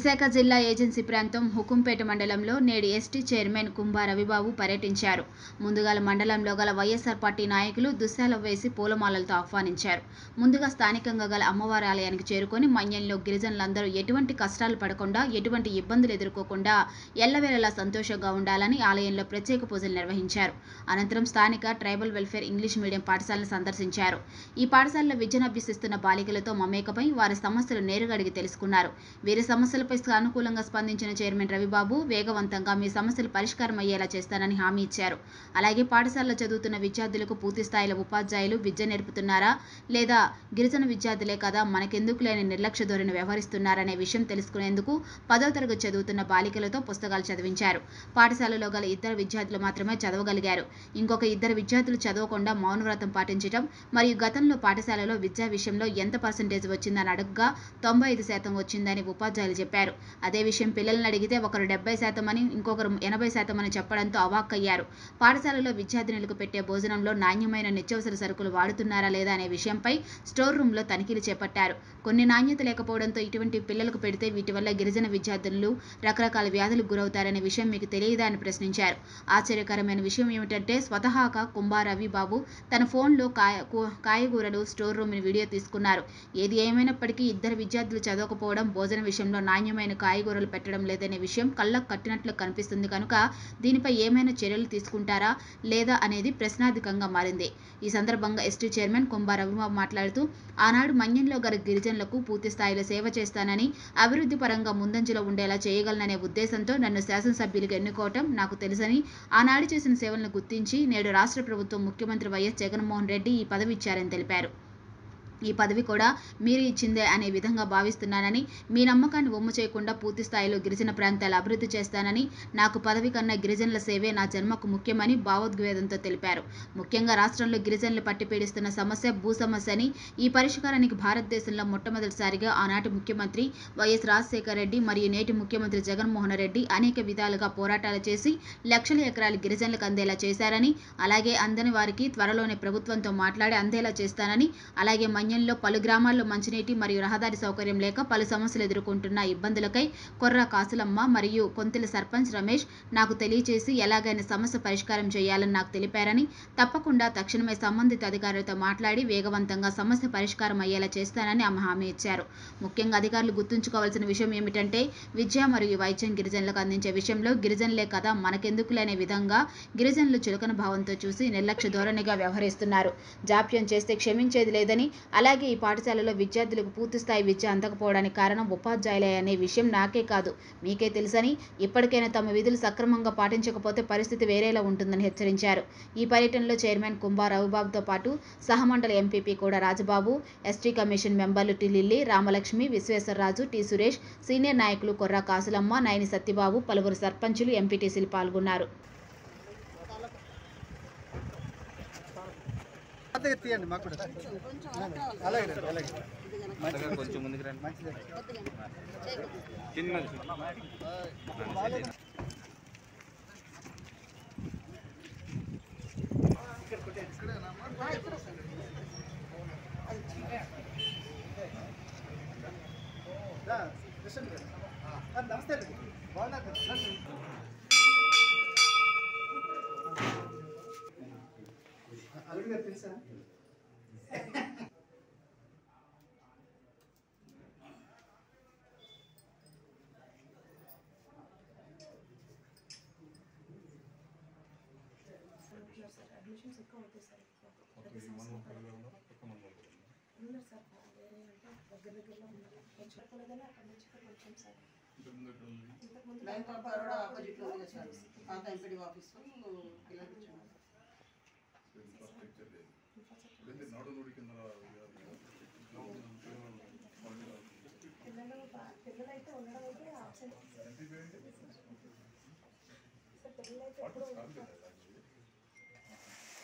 విశాఖ జిల్లా ఏజెన్సీ ప్రాంతం హుకుంపేట మండలంలో నేడు ఎస్టీ చైర్మన్ కుంభా రవిబాబు పర్యటించారు. ముందుగాల మండలంలో గల వైఎస్ఆర్ పార్టీ నాయకులు దుశ్శాల వేసి పూలమాలలతో ఆహ్వానించారు. ముందుగా స్థానికంగా గల అమ్మవారి ఆలయానికి చేరుకొని మన్యంలో గిరిజనులందరూ ఎటువంటి కష్టాలు పడకుండా ఎటువంటి ఇబ్బందులు ఎదుర్కోకుండా ఎల్లవేళలా సంతోషంగా ఉండాలని ఆలయంలో ప్రత్యేక పూజలు నిర్వహించారు. అనంతరం స్థానిక ట్రైబల్ వెల్ఫేర్ ఇంగ్లీష్ మీడియం పాఠశాలను సందర్శించారు. ఈ పాఠశాలలో విద్యను అభ్యసిస్తున్న బాలికలతో మమేకమై వారి సమస్యలు నేరుగా అడిగి తెలుసుకున్నారు. వీరి సమస్యలపై అనుకూలంగా స్పందించిన చైర్మన్ రవిబాబు వేగవంతంగా మీ సమస్యలు పరిష్కారం అయ్యేలా చేస్తానని హామీ ఇచ్చారు. అలాగే పాఠశాలలో చదువుతున్న విద్యార్థులకు పూర్తి స్థాయిలో ఉపాధ్యాయులు విద్య నేర్పుతున్నారా లేదా గిరిజన విద్యార్థులే కదా మనకెందుకు లేని నిర్లక్ష్య ధోరణి వ్యవహరిస్తున్నారనే విషయం తెలుసుకునేందుకు పదో తరగతి చదువుతున్న బాలికలతో పుస్తకాలు చదివించారు. పాఠశాలలో గల ఇద్దరు విద్యార్థులు మాత్రమే చదవగలిగారు. ఇంకొక ఇద్దరు విద్యార్థులు చదవకుండా మౌనవ్రతం పాటించడం మరియు గతంలో పాఠశాలలో విద్యా విషయంలో ఎంత పర్సంటేజ్ వచ్చిందని అడగగా తొంభై ఐదు శాతం వచ్చిందని ఉపాధ్యాయులు చెప్పారు. అదే విషయం పిల్లల్ని అడిగితే ఒకరు డెబ్బై శాతం అని ఇంకొకరు ఎనభై శాతం అని చెప్పడంతో అవాక్కయ్యారు. పాఠశాలలో విద్యార్థినులకు పెట్టే భోజనంలో నాణ్యమైన నిత్యవసర సరుకులు వాడుతున్నారా లేదా అనే విషయంపై స్టోర్ రూమ్లో తనిఖీలు చేపట్టారు. కొన్ని నాణ్యత లేకపోవడంతో ఇటువంటి పిల్లలకు పెడితే వీటి వల్ల గిరిజన విద్యార్థులు రకరకాల వ్యాధులకు గురవుతారనే విషయం మీకు తెలియదా అని ప్రశ్నించారు. ఆశ్చర్యకరమైన విషయం ఏమిటంటే స్వతహాగా కుంభా రవి బాబు తన ఫోన్లో కాయ కాయగూరలు స్టోర్ రూమ్ వీడియో తీసుకున్నారు. ఏది ఏమైనప్పటికీ ఇద్దరు విద్యార్థులు చదవకపోవడం భోజన విషయంలో నాణ్యమైన కాయగూరలు పెట్టడం లేదనే విషయం కళ్ళకు కట్టినట్లు కనిపిస్తుంది కనుక దీనిపై ఏమైనా చర్యలు తీసుకుంటారా లేదా అనేది ప్రశ్నార్థకంగా మారింది. ఈ సందర్భంగా ఎస్టీ చైర్మన్ కుంభా రవిబాబు మాట్లాడుతూ ఆనాడు మన్యంలో గల గిరిజనులకు పూర్తి స్థాయిలో సేవ చేస్తానని అభివృద్ధి పరంగా ముందంజలో ఉండేలా చేయగలననే ఉద్దేశంతో నన్ను శాసనసభ్యులుగా ఎన్నుకోవటం నాకు తెలుసని ఆనాడు చేసిన సేవలను గుర్తించి నేడు రాష్ట్ర ప్రభుత్వం ముఖ్యమంత్రి వైఎస్ జగన్మోహన్ రెడ్డి ఈ పదవి ఇచ్చారని తెలిపారు. ఈ పదవి కూడా మీరు ఇచ్చిందే అనే విధంగా భావిస్తున్నానని మీ నమ్మకాన్ని ఒమ్ము చేయకుండా పూర్తి స్థాయిలో గిరిజన ప్రాంతాలు అభివృద్ధి చేస్తానని నాకు పదవి కన్నా గిరిజనుల సేవే నా జన్మకు ముఖ్యమని భావోద్వేదంతో తెలిపారు. ముఖ్యంగా రాష్ట్రంలో గిరిజనులు పట్టిపీడిస్తున్న సమస్య భూ సమస్య అని ఈ పరిష్కారానికి భారతదేశంలో మొట్టమొదటిసారిగా ఆనాటి ముఖ్యమంత్రి వైఎస్ రాజశేఖర రెడ్డి మరియు నేటి ముఖ్యమంత్రి జగన్మోహన్ రెడ్డి అనేక విధాలుగా పోరాటాలు చేసి లక్షల ఎకరాలు గిరిజనులకు అందేలా చేశారని అలాగే అందని వారికి త్వరలోనే ప్రభుత్వంతో మాట్లాడి అందేలా చేస్తానని అలాగే మన్యంలో పలు గ్రామాల్లో మంచినీటి మరియు రహదారి సౌకర్యం లేక పలు సమస్యలు ఎదుర్కొంటున్న ఇబ్బందులకై కొర్ర కాసులమ్మ మరియు కొంతెల సర్పంచ్ రమేష్ నాకు తెలియజేసి ఎలాగైనా సమస్య పరిష్కారం చేయాలని నాకు తెలిపారని తప్పకుండా తక్షణమే సంబంధిత అధికారులతో మాట్లాడి వేగవంతంగా సమస్య పరిష్కారం అయ్యేలా చేస్తానని ఆమె హామీ ఇచ్చారు. ముఖ్యంగా అధికారులు గుర్తుంచుకోవాల్సిన విషయం ఏమిటంటే విద్య మరియు వైద్యం గిరిజనులకు అందించే విషయంలో గిరిజనులే కదా మనకెందుకులేనే విధంగా గిరిజనులు చులకన భావంతో చూసి నిర్లక్ష్య ధోరణిగా వ్యవహరిస్తున్నారు. జాప్యం చేస్తే క్షమించేది లేదని అలాగే ఈ పాఠశాలలో విద్యార్థులకు పూర్తిస్థాయి విద్య అందకపోవడానికి కారణం ఉపాధ్యాయులే అనే విషయం నాకే కాదు. మీకే తెలుసని ఇప్పటికైనా తమ విధులు సక్రమంగా పాటించకపోతే పరిస్థితి వేరేలా ఉంటుందని హెచ్చరించారు. ఈ పర్యటనలో చైర్మన్ కుంభా రవిబాబుతో పాటు సహమండలి ఎంపీపీ కూడా రాజబాబు ఎస్టీ కమిషన్ మెంబర్లు T Lilly Ramalakshmi Visweswararaju T Suresh senior నాయకులు కొర్రా కాసులమ్మ నయని సత్యబాబు పలువురు సర్పంచులు ఎంపీటీసీలు పాల్గొన్నారు. కొత్తగా తీయండి మాకు కూడా అలాగే అలాగే అలాగే కొంచెం ముందుకు రండి మంచిది చిన్నది రా, కృష్ణ గారు. ఆ, నమస్తే అండి బాగున్నారు కదా? రండి. అల్లుడు గారు తెలుసా లైన్ పాపాడు ఆపోజిట్లో ఉంది కదా సార్ పాత ఎంపీడీ ఆఫీస్ పిల్లలు కూర్చున్నారు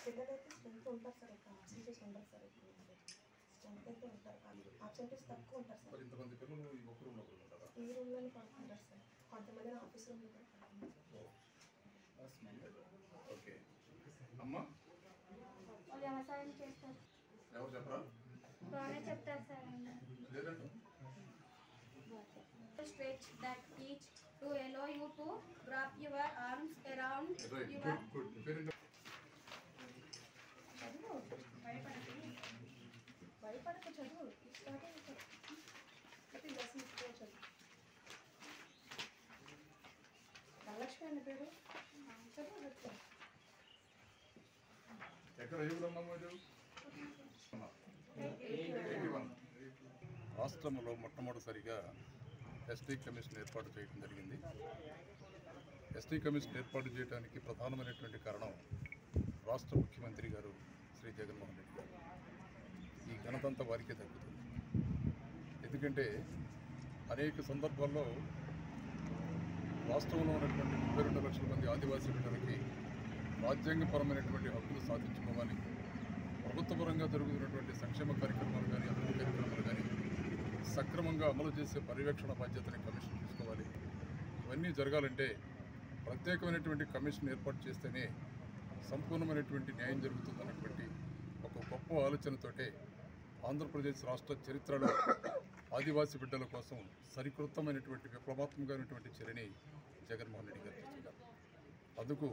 పిల్లలైతే స్ట్రెంత్ ఉంటారు సార్ ఒక ఆబ్సెంటీస్ ఉంటారు సార్ ఎక్కువ స్ట్రెంత్ అయితే ఉంటారు కానీ ఆబ్సెంటీస్ తక్కువ ఉంటారు సార్. ఇంతమంది పిల్లలు ఈ ఒక్క రూమ్లో ఉంటారా? ఈ రూమ్లోనే పడుకుంటారు సార్. కొంతమంది ఆఫీస్ రూమ్లో కూడా ఓకే. అమ్మ. వ్యవసాయం చేస్తారు. ఎవరు చెప్పరా? బాగానే చెప్తారు సార్ ఆయన. లేదంట. Stretch that each to allow you to wrap your arms around right your good good మీ పేరేంటి? చదువు. భయపడకు. భయపడకు చదువు. స్టార్టింగ్ ప్రతి లెసన్ చదువు. ధనలక్ష్మి అన్న పేరు చదువు. చెప్తా ఎక్కడ రాష్ట్రంలో మొట్టమొదటిసారిగా ఎస్టీ కమిషన్ ఏర్పాటు చేయడం జరిగింది. ఎస్టీ కమిషన్ ఏర్పాటు చేయడానికి ప్రధానమైనటువంటి కారణం రాష్ట్ర ముఖ్యమంత్రి గారు శ్రీ జగన్మోహన్ రెడ్డి గారు. ఈ ఘనతంతా వారికే తగ్గుతుంది ఎందుకంటే అనేక సందర్భాల్లో రాష్ట్రంలో ఉన్నటువంటి ముప్పై రెండు లక్షల మంది ఆదివాసీ బిడ్డలకి రాజ్యాంగపరమైనటువంటి హక్కులు సాధించుకోవాలి. ప్రభుత్వపరంగా జరుగుతున్నటువంటి సంక్షేమ కార్యక్రమాలు కానీ అభివృద్ధి కార్యక్రమాలు కానీ సక్రమంగా అమలు చేసే పర్యవేక్షణ బాధ్యతని కమిషన్ తీసుకోవాలి. ఇవన్నీ జరగాలంటే ప్రత్యేకమైనటువంటి కమిషన్ ఏర్పాటు చేస్తేనే సంపూర్ణమైనటువంటి న్యాయం జరుగుతుందన్నటువంటి ఒక గొప్ప ఆలోచనతోటే ఆంధ్రప్రదేశ్ రాష్ట్ర చరిత్రలో ఆదివాసీ బిడ్డల కోసం సరికృతమైనటువంటి విప్లవాత్మకమైనటువంటి చర్యని జగన్మోహన్ రెడ్డి గారు తీసుకున్నారు. అందుకు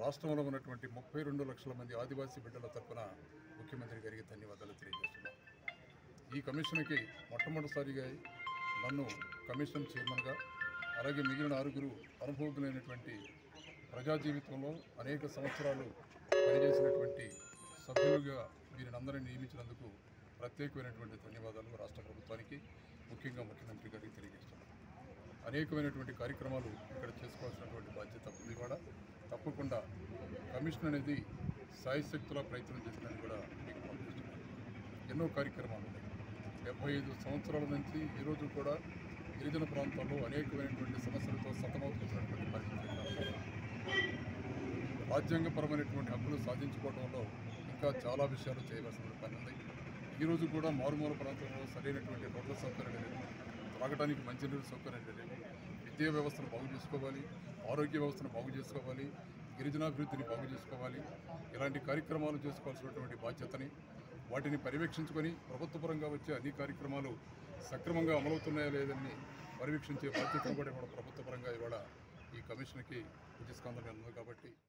రాష్ట్రంలో ఉన్నటువంటి ముప్పై రెండు లక్షల మంది ఆదివాసీ బిడ్డల తరపున ముఖ్యమంత్రి గారికి ధన్యవాదాలు తెలియజేస్తున్నాను ఈ కమిషన్కి మొట్టమొదటిసారిగా నన్ను కమిషన్ చైర్మన్గా అలాగే మిగిలిన ఆరుగురు అనుభవజ్ఞులైనటువంటి ప్రజా జీవితంలో అనేక సంవత్సరాలు పనిచేసినటువంటి సభ్యులుగా వీరినందరినీ నియమించినందుకు ప్రత్యేకమైనటువంటి ధన్యవాదాలు రాష్ట్ర ప్రభుత్వానికి ముఖ్యంగా ముఖ్యమంత్రి గారికి తెలియజేస్తున్నాను అనేకమైనటువంటి కార్యక్రమాలు ఇక్కడ చేసుకోవాల్సినటువంటి బాధ్యత ఉంది కూడా. తప్పకుండా కమిషన్ అనేది సాయశక్తుల ప్రయత్నం చేసినట్టు కూడా మీకు పంపిస్తున్నాను. ఎన్నో కార్యక్రమాలు ఉన్నాయి. డెబ్బై ఐదు సంవత్సరాల నుంచి ఈరోజు కూడా గిరిజన ప్రాంతాల్లో అనేకమైనటువంటి సమస్యలతో సతమవుతున్నటువంటి పరిస్థితి రాజ్యాంగపరమైనటువంటి హక్కులు సాధించుకోవడంలో ఇంకా చాలా విషయాలు చేయవలసిన పని ఉంది. ఈరోజు కూడా మారుమూల ప్రాంతంలో సరైనటువంటి రోడ్ల సౌకర్యాలు లేవు. త్రాగడానికి మంచినీరు సౌకర్యాలు లేవు. విద్యా వ్యవస్థను బాగు చేసుకోవాలి ఆరోగ్య వ్యవస్థను బాగు చేసుకోవాలి గిరిజనాభివృద్ధిని బాగు చేసుకోవాలి ఇలాంటి కార్యక్రమాలు చేసుకోవాల్సినటువంటి బాధ్యతని వాటిని పర్యవేక్షించుకొని ప్రభుత్వపరంగా వచ్చే అన్ని కార్యక్రమాలు సక్రమంగా అమలవుతున్నాయా లేదని పర్యవేక్షించే బాధ్యతను కూడా ఇవాళ ప్రభుత్వపరంగా ఇవాళ ఈ కమిషన్కి ఉచిస్కందం ఉంది కాబట్టి